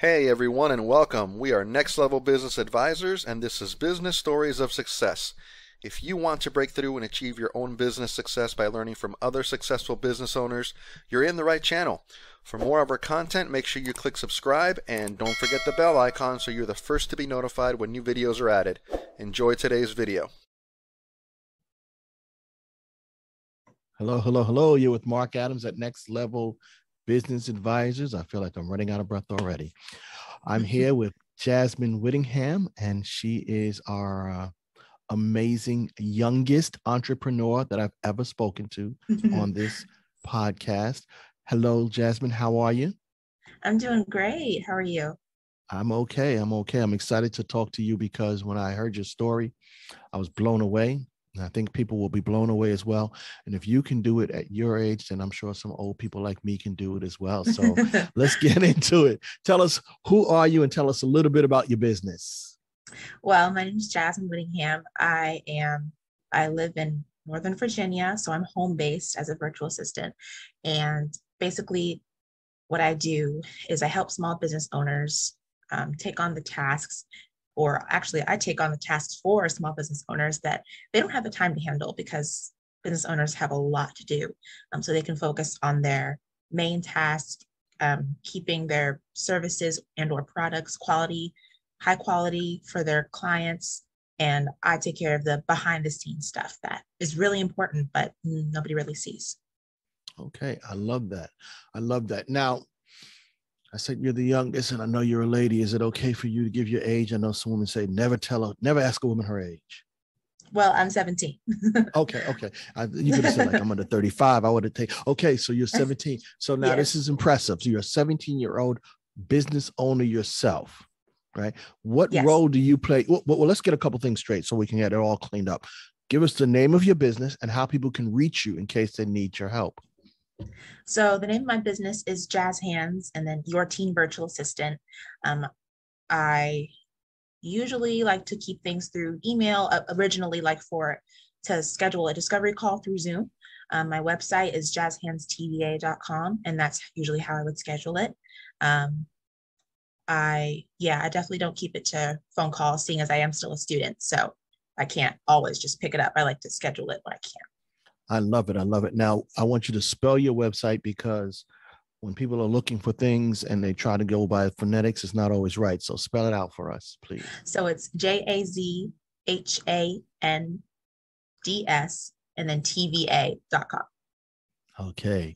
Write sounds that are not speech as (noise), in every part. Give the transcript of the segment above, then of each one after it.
Hey everyone, and welcome. We are Next Level Business Advisors, and this is Business Stories of Success. If you want to break through and achieve your own business success by learning from other successful business owners, you're in the right channel. For more of our content, make sure you click subscribe and don't forget the bell icon so you're the first to be notified when new videos are added. Enjoy today's video. Hello, hello, hello. You're with Marc Adams at Next Level Business Advisors. I feel like I'm running out of breath already. I'm here with Jazmyn Whittingham, and she is our uh, amazing youngest entrepreneur that I've ever spoken to on (laughs) this podcast. Hello, Jazmyn. How are you? I'm doing great. How are you? I'm okay. I'm okay. I'm excited to talk to you because when I heard your story, I was blown away. And I think people will be blown away as well. And if you can do it at your age, then I'm sure some old people like me can do it as well. So (laughs) let's get into it. Tell us who are you and tell us a little bit about your business. Well, my name is Jazmyn Whittingham. I am I live in Northern Virginia, so I'm home based as a virtual assistant. And basically, what I do is I help small business owners um, take on the tasks or actually I take on the tasks for small business owners that they don't have the time to handle because business owners have a lot to do. Um, so they can focus on their main tasks, um, keeping their services and or products quality, high quality for their clients. And I take care of the behind the scenes stuff that is really important, but nobody really sees. Okay, I love that. I love that. Now, I said, You're the youngest, and I know you're a lady. Is it okay for you to give your age? I know some women say, Never tell her, never ask a woman her age. Well, I'm 17. (laughs) okay, okay. I, you could have said, like, I'm under 35. I would have taken, okay, so you're 17. So now yes. this is impressive. So you're a 17 year old business owner yourself, right? What yes. role do you play? Well, well, let's get a couple things straight so we can get it all cleaned up. Give us the name of your business and how people can reach you in case they need your help. So the name of my business is Jaz Hands, and then Your Teen Virtual Assistant. Um, I usually like to keep things through email. Uh, originally, like for to schedule a discovery call through Zoom. Um, my website is jazhandstva.com, and that's usually how I would schedule it. Um, I yeah, I definitely don't keep it to phone calls, seeing as I am still a student, so I can't always just pick it up. I like to schedule it when I can. I love it. I love it. Now, I want you to spell your website because when people are looking for things and they try to go by phonetics, it's not always right. So spell it out for us, please. So it's J A Z H A N D S and then TVA.com. Okay.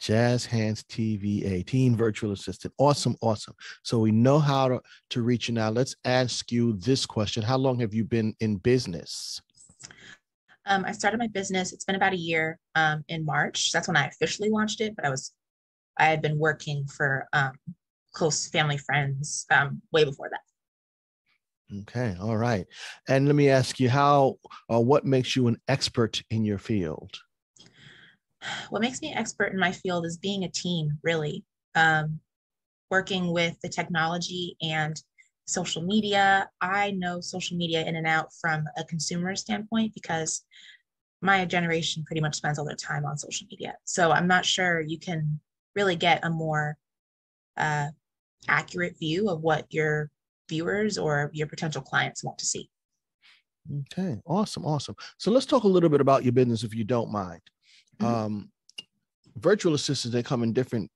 Jaz Hands TVA, Teen Virtual Assistant. Awesome, awesome. So we know how to, to reach you now. Let's ask you this question How long have you been in business? Um, I started my business. It's been about a year um, in March. That's when I officially launched it. But I was, I had been working for um, close family friends um, way before that. Okay, all right. And let me ask you, how, uh, what makes you an expert in your field? What makes me an expert in my field is being a team, really. Um, working with the technology and social media. I know social media in and out from a consumer standpoint because my generation pretty much spends all their time on social media. So I'm not sure you can really get a more uh, accurate view of what your viewers or your potential clients want to see. Okay, awesome, awesome. So let's talk a little bit about your business if you don't mind. Mm-hmm. Um, virtual assistants, they come in different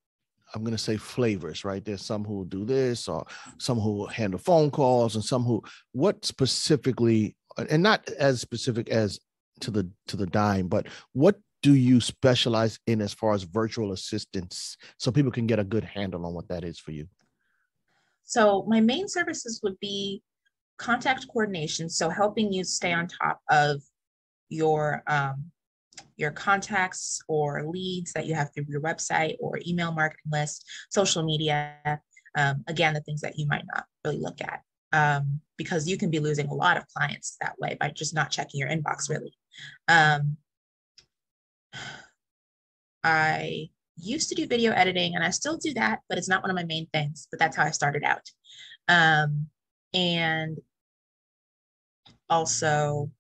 I'm going to say flavors, right? There's some who do this, or some who handle phone calls, and some who what specifically, and not as specific as to the to the dime, but what do you specialize in as far as virtual assistants, so people can get a good handle on what that is for you? So my main services would be contact coordination, so helping you stay on top of your um, your contacts or leads that you have through your website or email marketing list, social media. Um, again, the things that you might not really look at um, because you can be losing a lot of clients that way by just not checking your inbox really. Um, I used to do video editing and I still do that, but it's not one of my main things, but that's how I started out. Um, and also,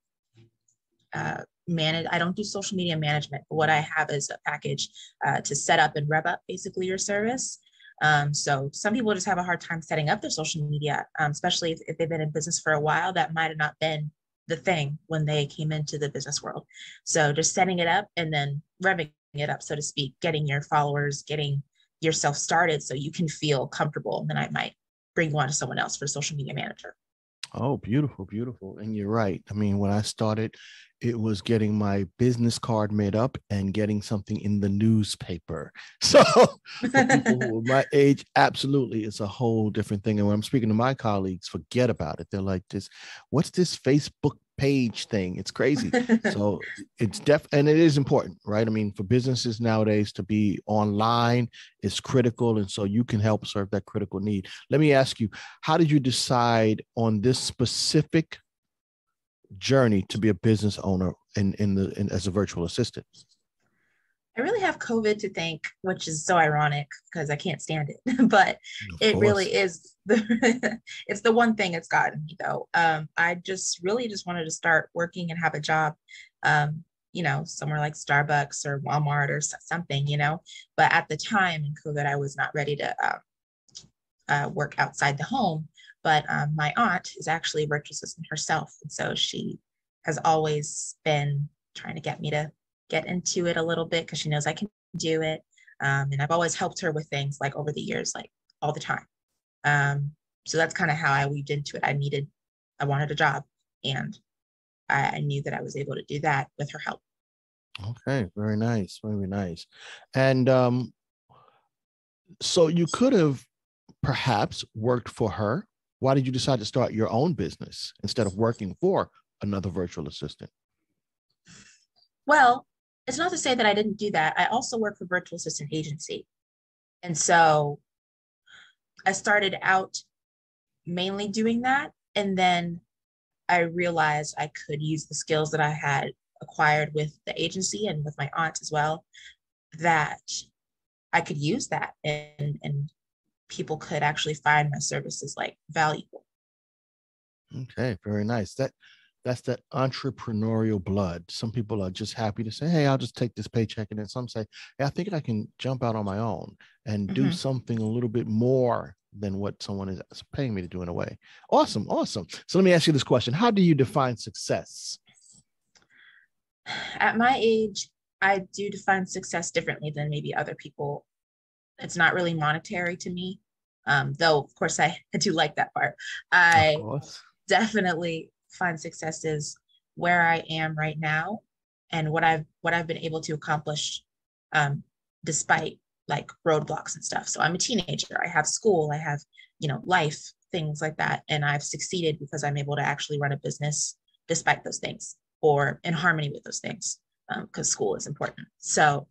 uh, manage i don't do social media management but what i have is a package uh, to set up and rev up basically your service Um, so some people just have a hard time setting up their social media, um, especially if, if they've been in business for a while. That might have not been the thing when they came into the business world. So just setting it up and then revving it up, so to speak, getting your followers, getting yourself started so you can feel comfortable. Then I might bring you on to someone else for social media manager. Oh, beautiful, beautiful. And you're right. I mean, when I started, it was getting my business card made up and getting something in the newspaper. (laughs) So people my (laughs) age, absolutely, it's a whole different thing. And when I'm speaking to my colleagues, forget about it. They're like, "This, what's this Facebook page thing. It's crazy. so it's (laughs) def and it is important, right? I mean, for businesses nowadays to be online is critical. And so you can help serve that critical need. Let me ask you, how did you decide on this specific journey to be a business owner in, in the in, as a virtual assistant? I really have COVID to thank, which is so ironic because I can't stand it. (laughs) but of it course. really is the (laughs) it's the one thing it's gotten me though. Um, I just really just wanted to start working and have a job, um, you know, somewhere like Starbucks or Walmart or something, you know. But at the time in COVID, I was not ready to uh, uh, work outside the home. But um, my aunt is actually a virtual assistant herself, and so she has always been trying to get me to get into it a little bit because she knows I can do it. Um, and I've always helped her with things like over the years, like all the time. Um, so that's kind of how I weaved into it. I needed, I wanted a job, and I, I knew that I was able to do that with her help. Okay, very nice, very nice. And um, so you could have perhaps worked for her. Why did you decide to start your own business instead of working for another virtual assistant? Well, it's not to say that I didn't do that. I also work for virtual assistant agency. And so I started out mainly doing that. And then I realized I could use the skills that I had acquired with the agency and with my aunt as well, that I could use that and, and people could actually find my services like valuable. Okay, very nice. That that's that entrepreneurial blood. Some people are just happy to say, Hey, I'll just take this paycheck. And then some say, Hey, I think I can jump out on my own and mm-hmm. do something a little bit more than what someone is paying me to do in a way. Awesome. Awesome. So let me ask you this question How do you define success? (sighs) At my age, I do define success differently than maybe other people. It's not really monetary to me. Um, though, of course, I, I do like that part. I definitely find success is where I am right now and what I've what I've been able to accomplish um, despite like roadblocks and stuff. So I'm a teenager. I have school. I have you know life things like that, and I've succeeded because I'm able to actually run a business despite those things or in harmony with those things because um, school is important. So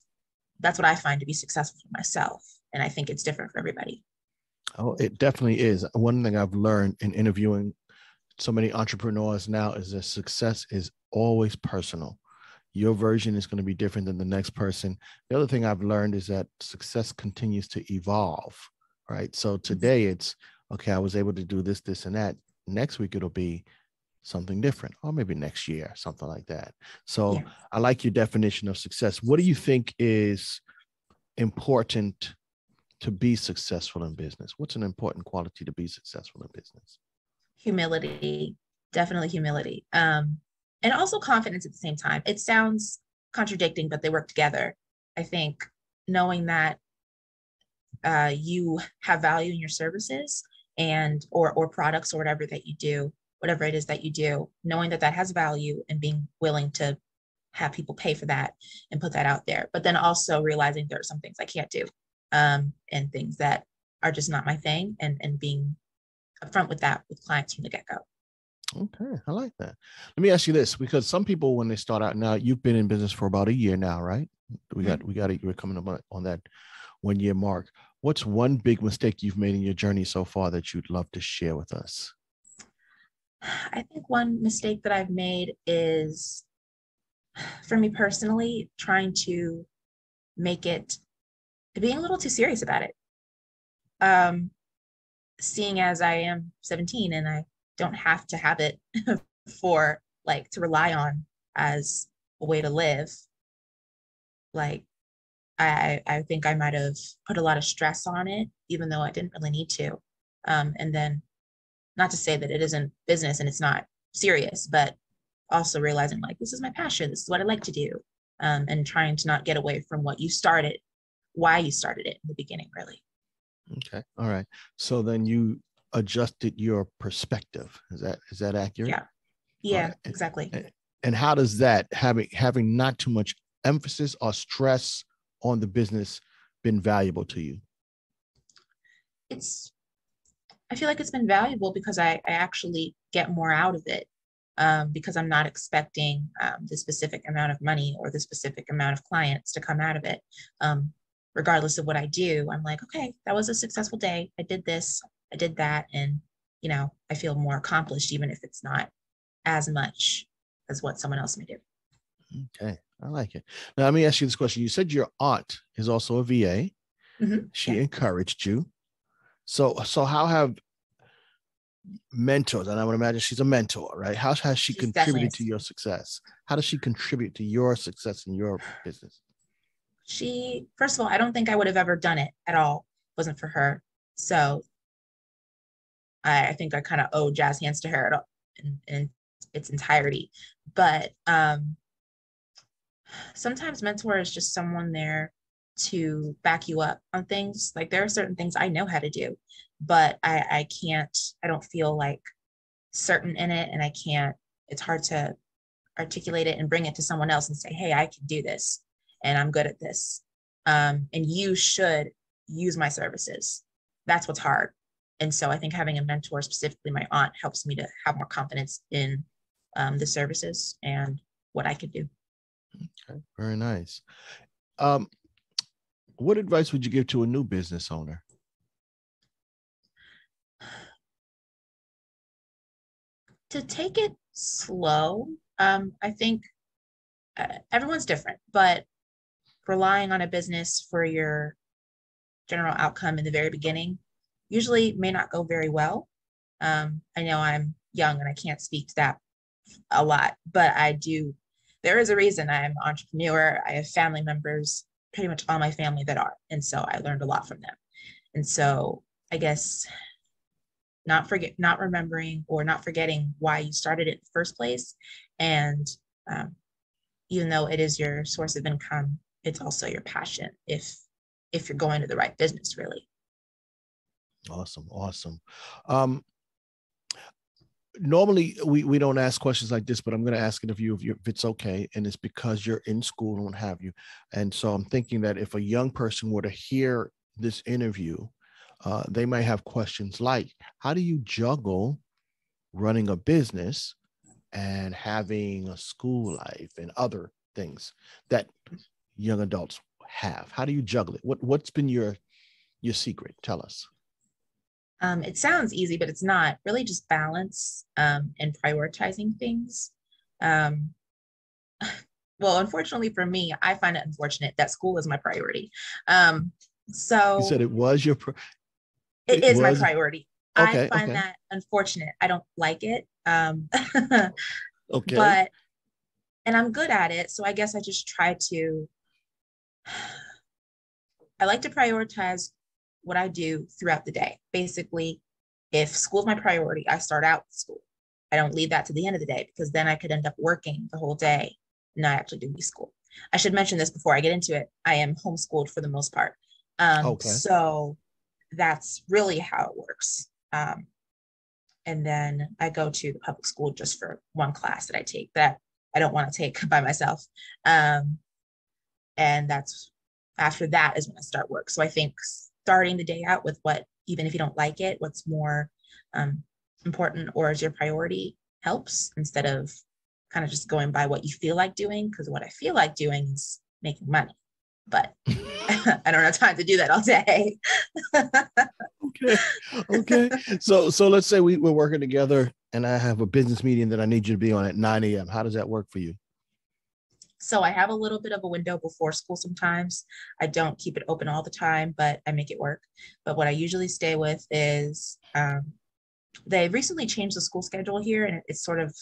that's what I find to be successful for myself, and I think it's different for everybody. Oh, it definitely is. One thing I've learned in interviewing so many entrepreneurs now is that success is always personal. Your version is going to be different than the next person. The other thing I've learned is that success continues to evolve, right? So mm-hmm. today it's okay, I was able to do this, this, and that. Next week it'll be something different, or maybe next year, something like that. So yeah. I like your definition of success. What do you think is important to be successful in business? What's an important quality to be successful in business? humility, definitely humility. Um, and also confidence at the same time. It sounds contradicting, but they work together. I think knowing that uh, you have value in your services and or or products or whatever that you do, whatever it is that you do, knowing that that has value and being willing to have people pay for that and put that out there. But then also realizing there are some things I can't do um, and things that are just not my thing and and being upfront with that with clients from the get go. Okay, I like that. Let me ask you this because some people, when they start out now, you've been in business for about a year now, right? We got, mm-hmm. we got, it. we're coming up on that one year mark. What's one big mistake you've made in your journey so far that you'd love to share with us? I think one mistake that I've made is, for me personally, trying to make it being a little too serious about it. Um, seeing as I am 17 and I don't have to have it (laughs) for like to rely on as a way to live, like I, I think I might have put a lot of stress on it, even though I didn't really need to. Um, and then, not to say that it isn't business and it's not serious, but also realizing like this is my passion, this is what I like to do, um, and trying to not get away from what you started, why you started it in the beginning, really. Okay, all right. So then you adjusted your perspective. Is that is that accurate? Yeah, yeah, right. exactly. And how does that having having not too much emphasis or stress on the business been valuable to you? It's, I feel like it's been valuable because I, I actually get more out of it um, because I'm not expecting um, the specific amount of money or the specific amount of clients to come out of it. Um, regardless of what I do, I'm like, okay, that was a successful day. I did this, I did that. And, you know, I feel more accomplished, even if it's not as much as what someone else may do. Okay. I like it. Now, let me ask you this question. You said your aunt is also a VA. Mm-hmm. She yeah. encouraged you. So, so how have mentors, and I would imagine she's a mentor, right? How has she she's contributed to your success? How does she contribute to your success in your business? She, first of all, I don't think I would have ever done it at all. it wasn't for her. So I, I think I kind of owe Jaz Hands to her in, in its entirety. But um, sometimes mentor is just someone there to back you up on things. Like there are certain things I know how to do, but I, I can't, I don't feel like certain in it and I can't, it's hard to articulate it and bring it to someone else and say, hey, I can do this and I'm good at this. Um, and you should use my services. That's what's hard. And so I think having a mentor, specifically my aunt, helps me to have more confidence in um, the services and what I could do. Okay, very nice. Um, what advice would you give to a new business owner? To take it slow. Um, I think uh, everyone's different, but relying on a business for your general outcome in the very beginning usually may not go very well. Um, I know I'm young and I can't speak to that a lot, but I do there is a reason I'm an entrepreneur. I have family members, pretty much all my family that are. And so I learned a lot from them. And so I guess not forget, not remembering or not forgetting why you started it in the first place. And um, even though it is your source of income, it's also your passion if if you're going to the right business, really. Awesome, awesome. Um, normally we, we don't ask questions like this, but I'm going to ask it of you if, you if it's okay. And it's because you're in school and have you. And so I'm thinking that if a young person were to hear this interview, uh, they might have questions like, how do you juggle running a business and having a school life and other things that young adults have? How do you juggle it? What, what's been your, your secret? Tell us. Um, it sounds easy, but it's not. Really, just balance um, and prioritizing things. Um, (laughs) well, unfortunately for me, I find it unfortunate that school is my priority. Um, so you said it was your. It, it is was... my priority. Okay, I find okay. that unfortunate. I don't like it. Um, (laughs) okay. But and I'm good at it, so I guess I just try to. (sighs) I like to prioritize what I do throughout the day. Basically, if school is my priority, I start out with school. I don't leave that to the end of the day because then I could end up working the whole day and not actually doing school. I should mention this before I get into it. I am homeschooled for the most part. Um, okay. So that's really how it works. Um, and then I go to the public school just for one class that I take that I don't want to take (laughs) by myself. Um, and that's after that is when I start work. So I think starting the day out with what, even if you don't like it, what's more um, important or is your priority helps instead of kind of just going by what you feel like doing. Because what I feel like doing is making money, but (laughs) I don't have time to do that all day. okay. Okay. So, so let's say we, we're working together and I have a business meeting that I need you to be on at 9 a.m. How does that work for you? So I have a little bit of a window before school sometimes. I don't keep it open all the time, but I make it work. But what I usually stay with is um, they recently changed the school schedule here and it's sort of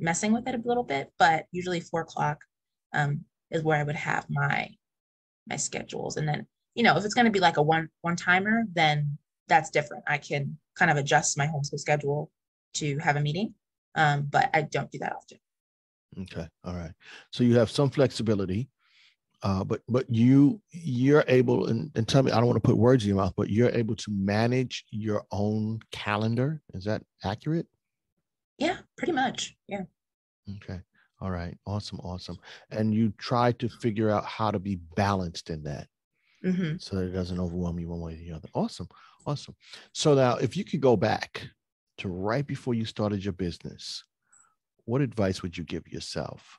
messing with it a little bit, but usually four o'clock um, is where I would have my my schedules. And then, you know, if it's going to be like a one one timer, then that's different. I can kind of adjust my homeschool schedule to have a meeting, um, but I don't do that often. Okay, all right. So you have some flexibility, uh, but but you you're able and, and tell me I don't want to put words in your mouth, but you're able to manage your own calendar. Is that accurate? Yeah, pretty much. Yeah. Okay. All right. Awesome. Awesome. And you try to figure out how to be balanced in that hmm so that it doesn't overwhelm you one way or the other. Awesome. Awesome. So now, if you could go back to right before you started your business, what advice would you give yourself?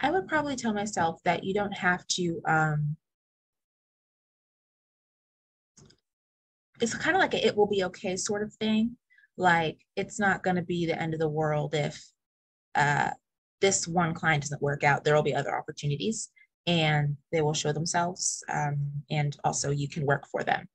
I would probably tell myself that you don't have to um it's kind of like a it will be okay sort of thing. Like it's not going to be the end of the world if uh this one client doesn't work out. There will be other opportunities and they will show themselves um and also you can work for them.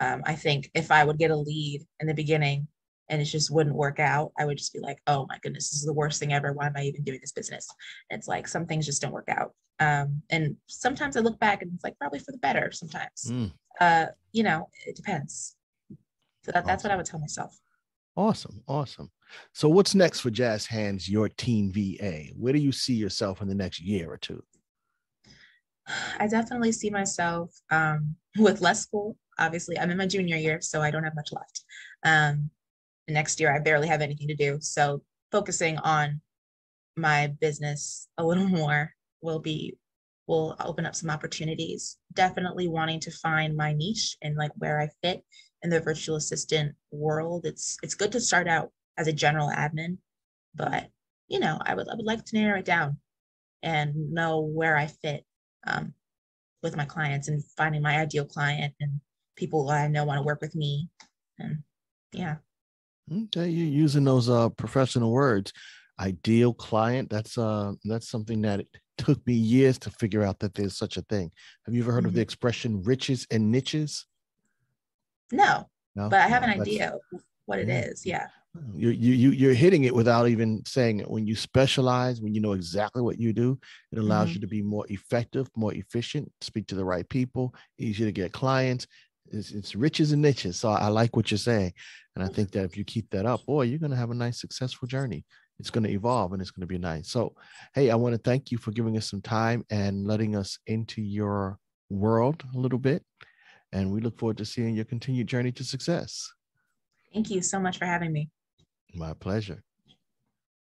Um I think if I would get a lead in the beginning and it just wouldn't work out, I would just be like, "Oh my goodness, this is the worst thing ever. Why am I even doing this business?" It's like some things just don't work out. Um, and sometimes I look back and it's like probably for the better. Sometimes, Mm, uh, you know, it depends. So that, that's what I would tell myself. Awesome. Awesome. So what's next for Jaz Hands, your teen VA? Where do you see yourself in the next year or two? I definitely see myself um, with less school. Obviously, I'm in my junior year, so I don't have much left. Um, next year, I barely have anything to do. So focusing on my business a little (laughs) more will be will open up some opportunities. Definitely wanting to find my niche and like where I fit in the virtual assistant world. It's it's good to start out as a general admin, but you know, I would I would like to narrow it down and know where I fit um, with my clients and finding my ideal client and people I know want to work with me. And yeah, Okay, you're using those uh professional words. Ideal client. That's uh that's something that it took me years to figure out that there's such a thing. Have you ever heard of the Mhm. expression riches and niches? No, No, but I have an idea what it Yeah. is. Yeah. You're you you you're hitting it without even saying it. When you specialize, when you know exactly what you do, it allows Mhm. you to be more effective, more efficient, speak to the right people, easier to get clients. It's, it's riches and niches. So I like what you're saying. And I think that if you keep that up, boy, you're going to have a nice, successful journey. It's going to evolve and it's going to be nice. So, hey, I want to thank you for giving us some time and letting us into your world a little bit. And we look forward to seeing your continued journey to success. Thank you so much for having me. My pleasure.